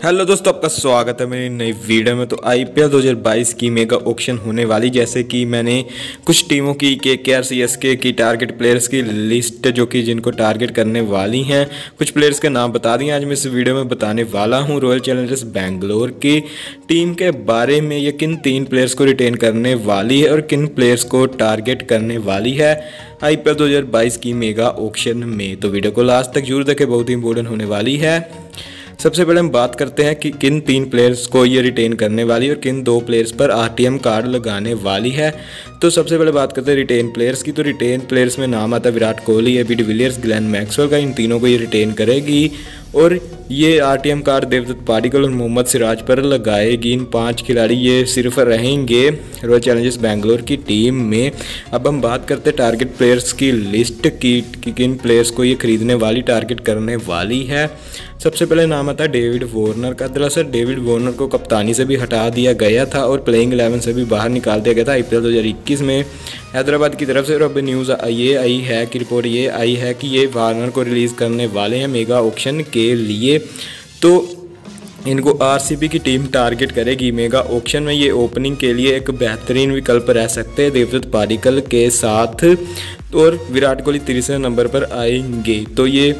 Hello दोस्तों, आपका स्वागत है मेरी नई वीडियो में। तो आईपीएल 2022 की मेगा ऑक्शन होने वाली। जैसे कि मैंने कुछ टीमों की के के आर सी एस के की टारगेट प्लेयर्स की लिस्ट जो कि जिनको टारगेट करने वाली हैं, कुछ प्लेयर्स के नाम बता दिए आज मैं इस वीडियो में बताने वाला हूँ रॉयल चैलेंजर्स बैंगलोर की टीम के बारे में, ये किन तीन प्लेयर्स को रिटेन करने वाली है और किन प्लेयर्स को टारगेट करने वाली है आईपीएल 2022 की मेगा ऑक्शन में। तो वीडियो को लास्ट तक ज़रूर देखें, बहुत ही इंपॉर्टेंट होने वाली है। सबसे पहले हम बात करते हैं कि किन तीन प्लेयर्स को ये रिटेन करने वाली और किन दो प्लेयर्स पर आरटीएम कार्ड लगाने वाली है। तो सबसे पहले बात करते हैं रिटेन प्लेयर्स की। तो रिटेन प्लेयर्स में नाम आता है Virat Kohli A B de Villiers Glenn Maxwell का। इन तीनों को ये रिटेन करेगी और ये आरटीएम कार्ड देवदत्त पाटिकल और मोहम्मद सिराज पर लगाएगी। इन पाँच खिलाड़ी ये सिर्फ़ रहेंगे रॉयल चैलेंजर्स बैंगलोर की टीम में। अब हम बात करते हैं टारगेट प्लेयर्स की लिस्ट की कि किन प्लेयर्स को ये खरीदने वाली टारगेट करने वाली है। सबसे पहले नाम आता है डेविड वॉर्नर का। दरअसल डेविड वॉर्नर को कप्तानी से भी हटा दिया गया था और प्लेइंग एलेवन से भी बाहर निकाल दिया गया था। आई पी में हैदराबाद की तरफ़ से। और अब न्यूज़ ये आई है कि रिपोर्ट ये आई है कि ये वार्नर को रिलीज़ करने वाले हैं मेगा ऑक्शन के लिए। तो इनको आरसीबी की टीम टारगेट करेगी। मेगा ऑक्शन में ये ओपनिंग के लिए एक बेहतरीन विकल्प रह सकते हैं देवदत्त पारिकल के साथ। और विराट कोहली तीसरे नंबर पर आएँगे। तो ये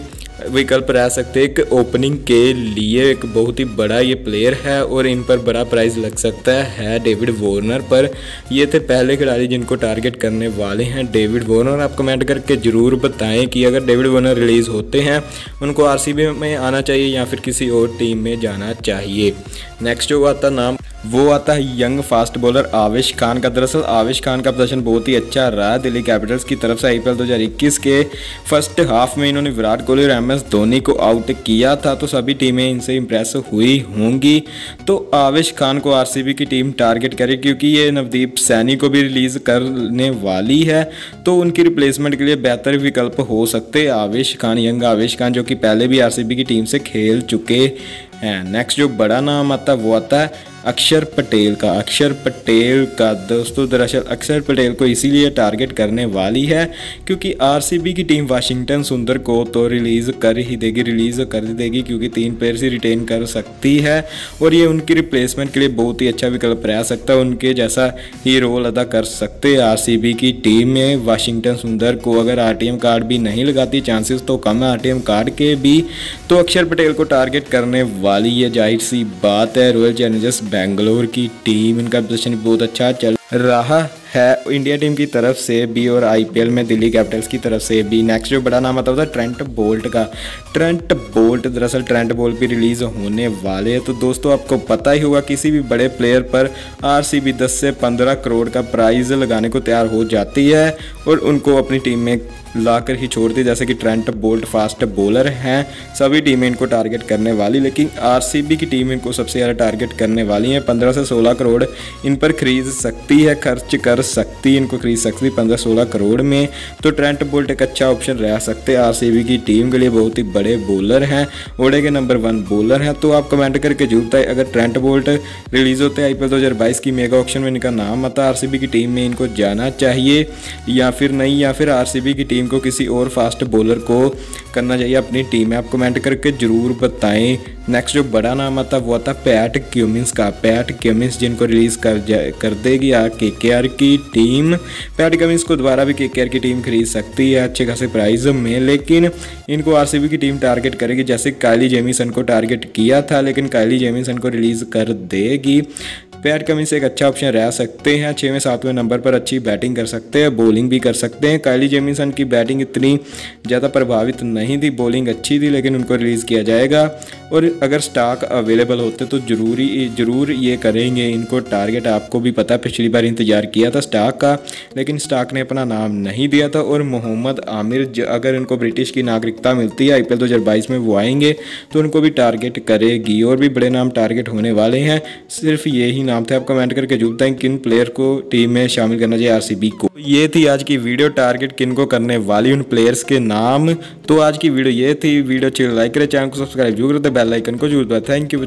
विकल्प रह सकते एक ओपनिंग के लिए एक बहुत ही बड़ा ये प्लेयर है और इन पर बड़ा प्राइस लग सकता है डेविड वॉर्नर पर। ये थे पहले खिलाड़ी जिनको टारगेट करने वाले हैं डेविड वॉर्नर आप कमेंट करके ज़रूर बताएँ कि अगर डेविड वॉर्नर रिलीज़ होते हैं, उनको आरसीबी में आना चाहिए या फिर किसी और टीम में जाना चाहिए। नेक्स्ट जो आता नाम वो आता है यंग फास्ट बॉलर आवेश खान का। दरअसल आवेश खान का प्रदर्शन बहुत ही अच्छा रहा दिल्ली कैपिटल्स की तरफ़ से आईपीएल 2021 के फ़र्स्ट हाफ़ में इन्होंने विराट कोहली और एम एस धोनी को आउट किया था तो सभी टीमें इनसे इंप्रेस हुई होंगी। तो आवेश खान को आरसीबी की टीम टारगेट करे क्योंकि ये नवदीप सैनी को भी रिलीज़ करने वाली है तो उनकी रिप्लेसमेंट के लिए बेहतर विकल्प हो सकते आवेश खान, यंग आवेश खान जो कि पहले भी आरसीबी की टीम से खेल चुके हैं। नेक्स्ट जो बड़ा नाम आता है, वो आता है अक्षर पटेल का। अक्षर पटेल का दोस्तों, दरअसल अक्षर पटेल को इसीलिए टारगेट करने वाली है क्योंकि आरसीबी की टीम वाशिंगटन सुंदर को तो रिलीज़ कर ही देगी रिलीज़ कर ही देगी क्योंकि तीन प्लेयर से रिटेन कर सकती है। और ये उनकी रिप्लेसमेंट के लिए बहुत ही अच्छा विकल्प रह सकता है। उनके जैसा ही रोल अदा कर सकते हैं आर की टीम में। वाशिंगटन सुंदर को अगर आरटीएम कार्ड भी नहीं लगाती चांसेस तो कम है आरटीएम कार्ड के भी। तो अक्षर पटेल को टारगेट करने वाली ये ज़ाहिर सी बात है रॉयल चैलेंजर्स बेंगलोर की टीम इनका प्रदर्शन बहुत अच्छा चल रहा है इंडिया टीम की तरफ़ से भी और आईपीएल में दिल्ली कैपिटल्स की तरफ़ से भी नेक्स्ट जो बड़ा नाम आता था ट्रेंट बोल्ट का। ट्रेंट बोल्ट दरअसल ट्रेंट बोल्ट भी रिलीज़ होने वाले हैं। तो दोस्तों, आपको पता ही होगा किसी भी बड़े प्लेयर पर आर सी बी दस से पंद्रह करोड़ का प्राइज़ लगाने को तैयार हो जाती है और उनको अपनी टीम में लाकर ही छोड़ दी। जैसे कि ट्रेंट बोल्ट फास्ट बॉलर हैं, सभी टीमें इनको टारगेट करने वाली, लेकिन आरसीबी की टीम इनको सबसे ज़्यादा टारगेट करने वाली है। पंद्रह से सोलह करोड़ इन पर खरीद सकती है, खर्च कर कर सकती इनको खरीद सकती पंद्रह सोलह करोड़ में तो ट्रेंट बोल्ट एक अच्छा ऑप्शन रह सकते आर की टीम के लिए बहुत ही बड़े बॉलर हैं। ओडे के नंबर वन बॉलर हैं। तो आप कमेंट करके ज़रूर बताए, अगर ट्रेंट बोल्ट रिलीज़ होते आई पी की मेगा ऑप्शन में, इनका नाम आता आर की टीम में इनको जाना चाहिए, या फिर नहीं, या फिर आरसीबी की टीम को किसी और फास्ट बॉलर को करना चाहिए, अपनी टीम में आप कमेंट करके ज़रूर बताएँ। नेक्स्ट जो बड़ा नाम आता वो आता पैट क्यूमिंस का। पैट क्यूमिंस जिनको रिलीज़ कर कर देगी के के आर की। टीम। पैट कमिंस को दोबारा भी के के की टीम खरीद सकती है, अच्छे खासे प्राइस में, लेकिन इनको आरसीबी की टीम टारगेट करेगी, जैसे काली जेमिसन को टारगेट किया था, लेकिन काली जेमिसन को रिलीज़ कर देगी। पैट कमिंस एक अच्छा ऑप्शन रह सकते हैं। छः में सातवें नंबर पर अच्छी बैटिंग कर सकते हैं बॉलिंग भी कर सकते हैं। कायली जेमिसन की बैटिंग इतनी ज़्यादा प्रभावित नहीं थी। बॉलिंग अच्छी थी, लेकिन उनको रिलीज़ किया जाएगा। और अगर स्टॉक अवेलेबल होते तो ज़रूरी, ज़रूर ये करेंगे। इनको टारगेट आपको भी पता, पिछली बार इंतज़ार किया था स्टॉक का, लेकिन स्टॉक ने अपना नाम नहीं दिया था। और मोहम्मद आमिर अगर इनको ब्रिटिश की नागरिकता मिलती है आई पी में वो आएँगे तो उनको भी टारगेट करेगी। और भी बड़े नाम टारगेट होने वाले हैं। सिर्फ़ यही नाम थे, आप कमेंट करके ज़रूर बताएँ किन प्लेयर को टीम में शामिल करना चाहिए आरसीबी को। ये थी आज की वीडियो टारगेट किन को करने वाली उन प्लेयर्स के नाम। तो आज की वीडियो ये थी वीडियो अच्छी लाइक करें चैनल को सब्सक्राइब ज़रूर करते बेल आइकन को ज़रूर थैंक यू